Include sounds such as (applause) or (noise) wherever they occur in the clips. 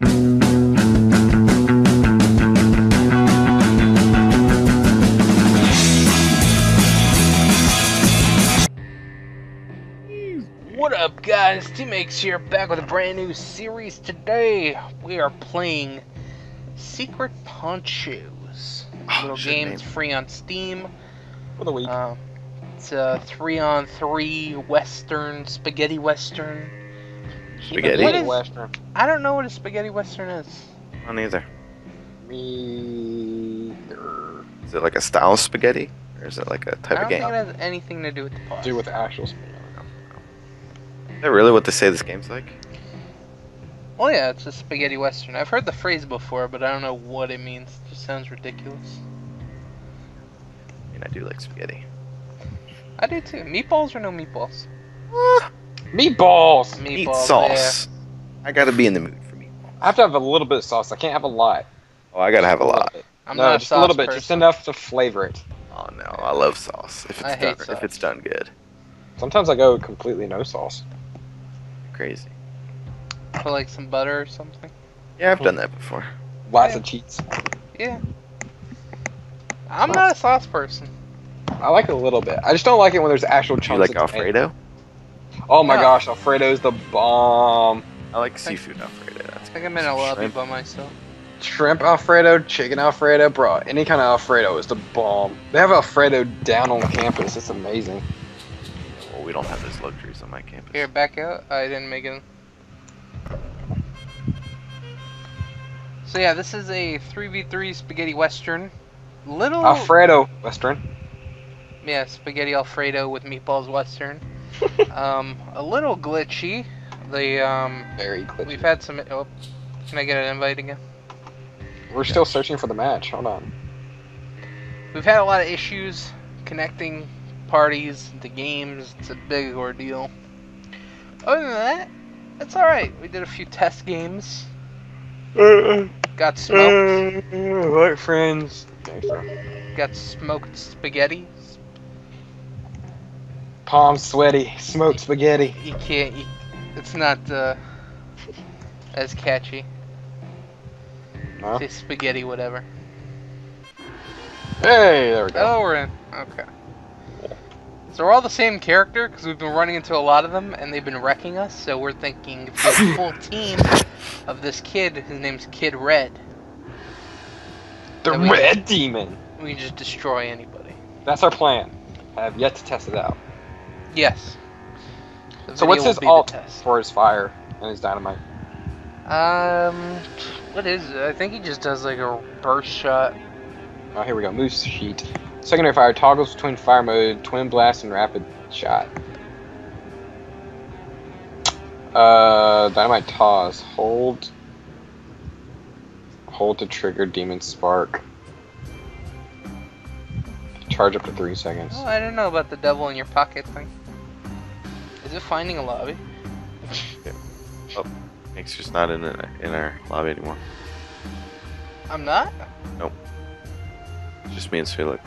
What up, guys? Team Eggs here, back with a brand new series. Today, we are playing Secret Ponchos. Oh, Little game, it's free on Steam. For the week. Um, it's a three-on-three Western, spaghetti Western. Spaghetti? What is- Western. I don't know what a spaghetti Western is. I don't either. Me. Is it like a style of spaghetti? Or is it like a type of game? I don't of think it has anything to do with the pause. Do with the actual. spaghetti. Is that really what they say this game's like? Oh yeah, it's a spaghetti Western. I've heard the phrase before, but I don't know what it means. It just sounds ridiculous. I mean, I do like spaghetti. I do too. Meatballs or no meatballs? Uh, Meatballs. Meatballs. Meat sauce. I gotta be in the mood for meatballs. I have to have a little bit of sauce. I can't have a lot. Oh, I gotta have a lot. I'm no, not just sauce a little bit, person. just enough to flavor it. Oh no, I love sauce. If it's I done, sauce. if it's done good, Sometimes I go completely no sauce. crazy. Put like some butter or something. Yeah, I've done that before. Lots Yeah. of cheats. Yeah. I'm not a sauce person. I like it a little bit. I just don't like it when there's actual Do you like of tomato. Alfredo? Oh my No. gosh, Alfredo's the bomb. I like seafood Alfredo. That's I think I'm in a lobby Shrimp. by myself. Shrimp Alfredo, chicken Alfredo, bro. Any kind of Alfredo is the bomb. They have Alfredo down on campus. It's amazing. Well, we don't have those luxuries on my campus. Here, back out. I didn't make it. So yeah, this is a 3v3 spaghetti western. Little Alfredo Western. yeah, spaghetti alfredo with meatballs western. (laughs) um, a little glitchy. The um, Very glitchy. we've had some. Oh, can I get an invite again? We're still searching for the match. Hold on. We've had a lot of issues connecting parties to games. It's a big ordeal. Other than that, it's alright. We did a few test games. Got smoked. (laughs) What friends? Got smoked spaghetti. Palm sweaty, smoked spaghetti. You can't. You, it's not uh, as catchy. No? Say spaghetti, whatever. Hey, there we go. Oh, we're in. Okay. So we're all the same character because we've been running into a lot of them and they've been wrecking us. So we're thinking if we a full (laughs) team of this kid, his name's Kid Red, the red demon. we can just destroy anybody. That's our plan. I have yet to test it out. Yes. The So what's his will be the alt for his fire and his dynamite? Um, what is it? I think he just does like a burst shot. Oh, here we go. Moose sheet. Secondary fire toggles between fire mode, twin blast, and rapid shot. Uh, dynamite toss. Hold. Hold to trigger demon spark. Charge up to three seconds. Oh, I don't know about the devil in your pocket thing. Is it finding a lobby? oh Nick's just not in in our lobby anymore. I'm not. It's just me and Sphilip.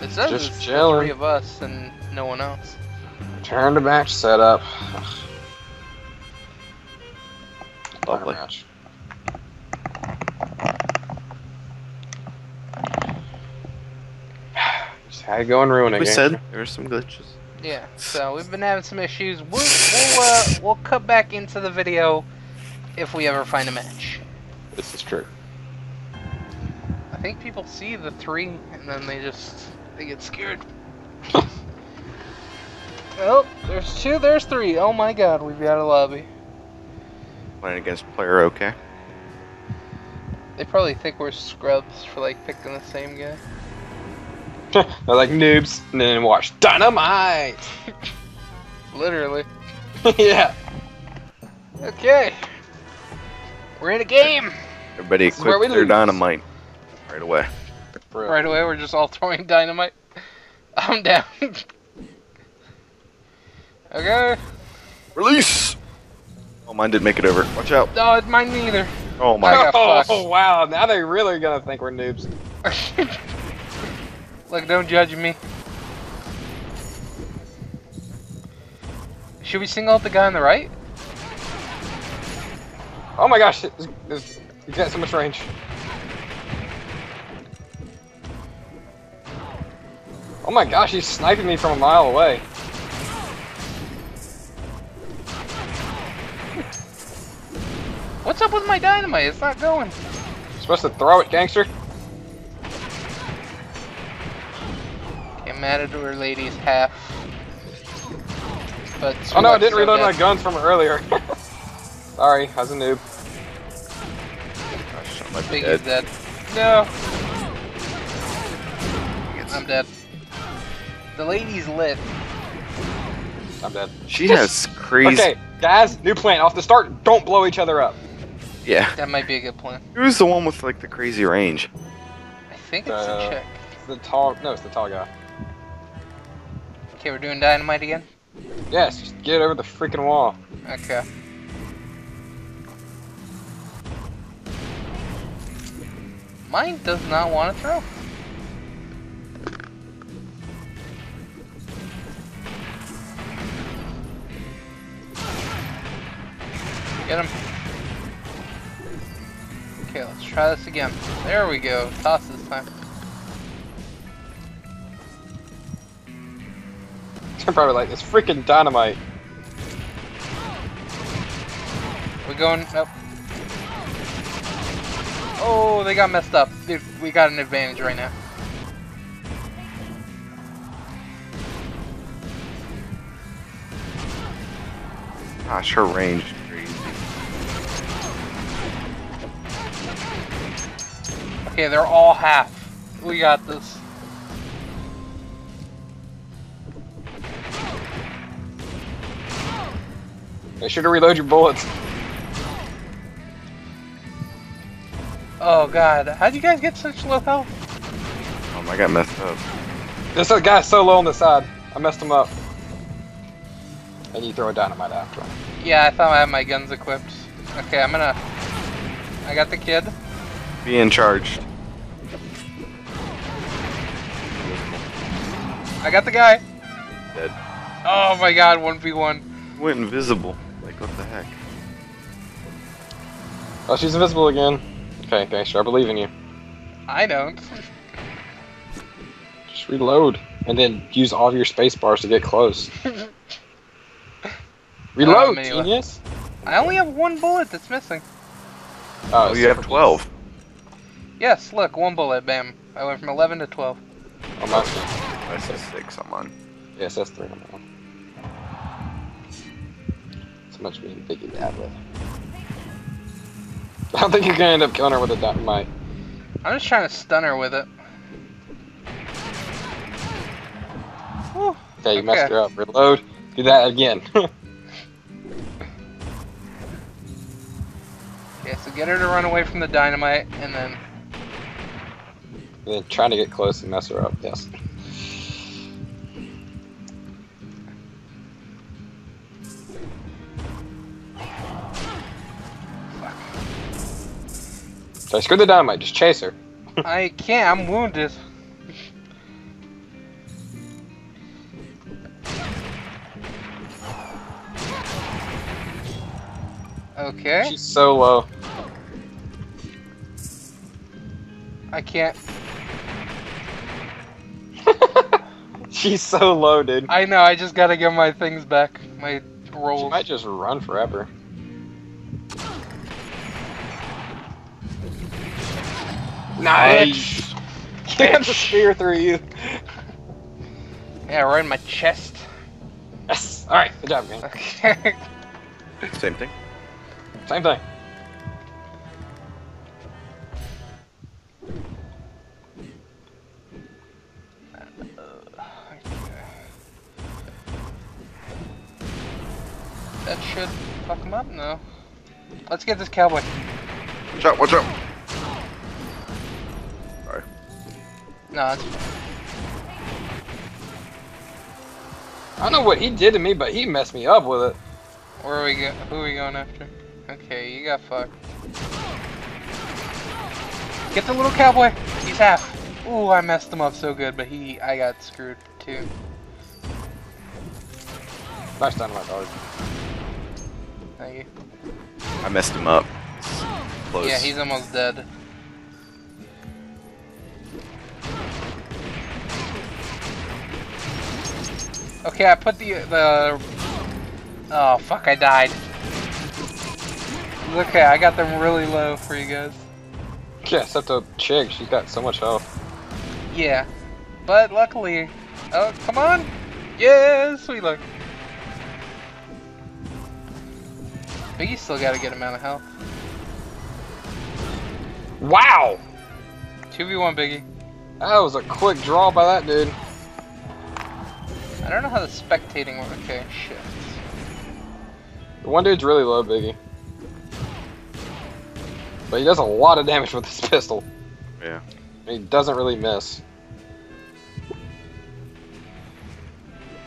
It says Just it's chilling. three of us and no one else. Turn to match setup. Lovely. Match. Just had to go and ruin it. We said there were some glitches. Yeah. So we've been having some issues. We'll we'll uh, we'll cut back into the video if we ever find a match. this is true. I think people see the three and then they just they get scared. (laughs) oh, there's two. There's three. Oh my God, we've got a lobby. Playing against player OK. They probably think we're scrubs for like picking the same guy. (laughs) They're like noobs, and then watch dynamite. (laughs) Literally. (laughs) yeah. Okay. We're in a game. Everybody This is where equip we their lose. dynamite right away. Bro. Right away, we're just all throwing dynamite. I'm down. okay. Release! Oh, mine didn't make it over. Watch out. No, it's mine neither. Oh my got Oh, fucked. wow! Now they really gonna think we're noobs. Look, don't judge me. Should we single out the guy on the right? Oh my gosh, he's got so much range. Oh my gosh, he's sniping me from a mile away. What's up with my dynamite? It's not going. You're supposed to throw it, Gangsta. Matador Lady's half. But Oh no, I didn't so reload my dead. guns from earlier. (laughs) Sorry, I was a noob. Gosh, I might be Big dead. is dead. No, I'm dead. The lady's lit. I'm dead. She has crazy. Okay, guys, new plan. Off the start, don't blow each other up. Yeah. That might be a good plan. Who's the one with like the crazy range? I think it's Uh, a chick. It's the tall. No, it's the tall guy. Okay, we're doing dynamite again? Yes, just get over the freaking wall. Okay. Mine does not want to throw. Get him. Okay, let's try this again. There we go. Toss this time. I'm probably like this freaking dynamite. We're going. Nope. Oh, they got messed up. Dude, we got an advantage right now. Gosh, her range is crazy. Okay, they're all half. We got this. Make sure to reload your bullets. Oh god, how'd you guys get such low health? Um, I got messed up. This guy's so low on the side. I messed him up. And you throw a dynamite after him. Yeah, I thought I had my guns equipped. Okay, I'm gonna. I got the kid. Being charged. I got the guy. Dead. Oh my god, 1v1. Went invisible. Like what the heck? Oh, she's invisible again. Okay, Gangsta, I believe in you. I don't. (laughs) Just reload. And then use all of your space bars to get close. (laughs) Oh, reload, anyway. genius! I only have one bullet that's missing. Oh, Oh, you have 12. Yes, look, one bullet, bam. I went from 11 to 12. Oh, my. That's a 6 I'm on. Yes, that's three I'm on that one. So much being big and bad with. I don't think you're gonna end up killing her with a dynamite. I'm just trying to stun her with it. Whew. Okay, you messed her up. Reload. Do that again. (laughs) Okay, so get her to run away from the dynamite, and then and then trying to get close and mess her up. Yes. So screw the dynamite. Just chase her. I can't. I'm wounded. Okay, She's so low. I can't. (laughs) She's so low, dude. I know. I just gotta get my things back. My rolls. She might just run forever. Nice. Get the spear through you. Yeah, right in my chest. Yes. All right. Good job, man. Okay. (laughs) Same thing. Same thing. That should fuck him up. No. Let's get this cowboy. Watch out, watch out! No, that's fine. I don't know what he did to me, but he messed me up with it. Where are we go? Who are we going after? Okay, you got fucked. Get the little cowboy. He's half. Ooh, I messed him up so good, but he, I got screwed too. Nice dynamite, dog. Thank you. I messed him up. close. Yeah, he's almost dead. Okay, I put the the. Oh fuck! I died. Okay, I got them really low for you guys. Yeah, except the chick, she's got so much health. Yeah, but luckily, oh come on, yeah, sweet luck. Biggie still got a good amount of health. Wow! Two v one Biggie. That was a quick draw by that dude. I don't know how the spectating works. Okay, shit. The one dude's really low, Biggie. But he does a lot of damage with his (laughs) pistol. Yeah. He doesn't really miss.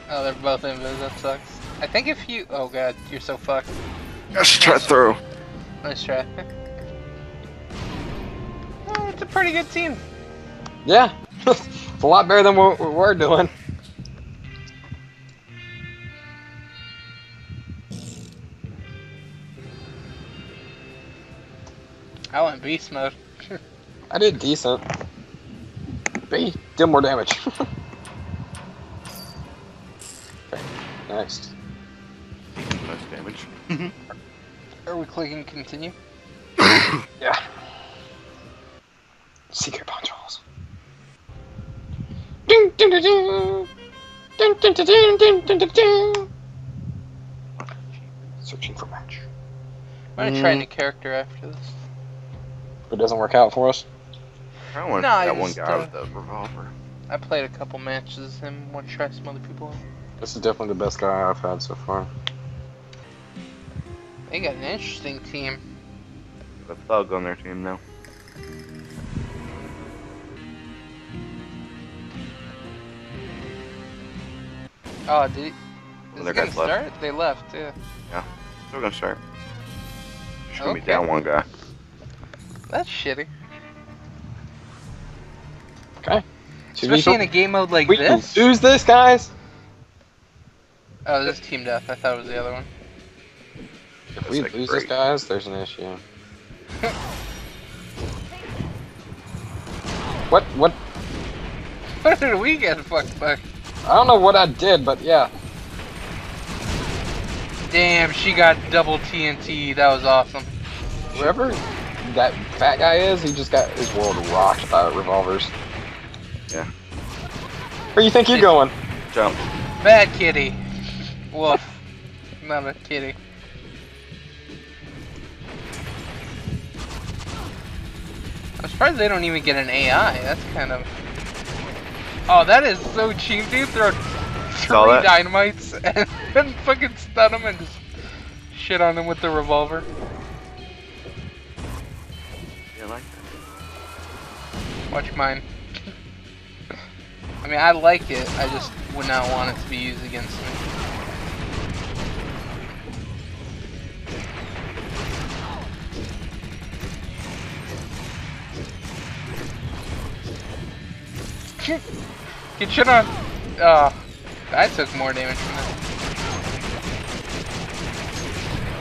Oh, they're both invis. That sucks. I think if you. Oh god, you're so fucked. I should try to throw. Nice try. oh, it's a pretty good team. Yeah, (laughs) it's a lot better than what we're doing. I went beast mode. (laughs) I did decent. B, did more damage. (laughs) okay, next. Nice damage. (laughs) Are we clicking continue? (coughs) Yeah. Secret punch holes. Ding, ding, ding, ding. Ding, ding, ding, ding, ding, ding, ding, ding. Searching for match. I'm gonna try a Mm. new character after this. If it doesn't work out for us. I want No, I that one guy uh, with the revolver. I played a couple matches and want to try some other people. This is definitely the best guy I've had so far. They got an interesting team. A thug on their team now. Oh, did he? Well, Is their it gonna guys left. They left, yeah. Still gonna start. Just gonna be down one guy. That's shitty. Okay. Oh, especially in a game mode like we can this. lose this, guys. Oh, this is team death. I thought it was the other one. If we like lose this, guys, there's an issue. (laughs) what? What? What did we get fucked by? I don't know what I did, but yeah. Damn, she got double TNT. That was awesome. Whoever that fat guy is, he just got his world rocked by revolvers. Yeah. Where you think you're going? Jump. Bad kitty. Woof. Not a kitty. I'm surprised they don't even get an AI. That's kind of. Oh, that is so cheap, dude. Throw three dynamites (laughs) and then fucking stun them and just shit on them with the revolver. Yeah, I like that. Watch mine. I mean, I like it. I just would not want it to be used against me. Get shit on. Oh, I took more damage from that.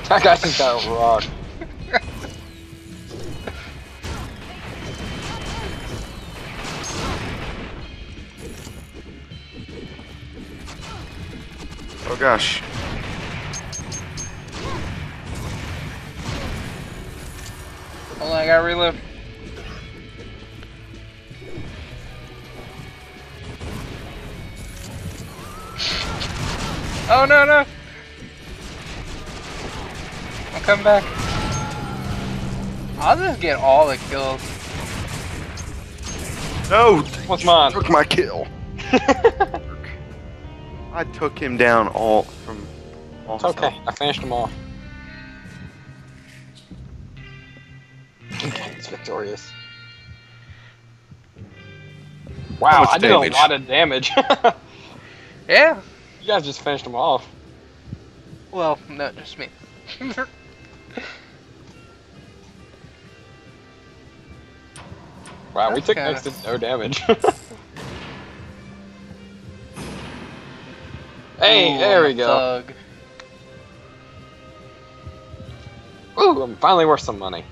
That guy just got rocked. Oh gosh. Hold on, I gotta reload. Oh no no! I'll come back. I'll just get all the kills. No! What's mine? Took my kill. (laughs) I took him down all from all It's okay. I finished them off. It's victorious. Wow, much I did damage? a lot of damage. (laughs) Yeah. you guys just finished them off. Well, no, just me. Wow, we took kinda- next to no damage. (laughs) hey, Ooh, there we go. Thug. Ooh, I'm finally worth some money.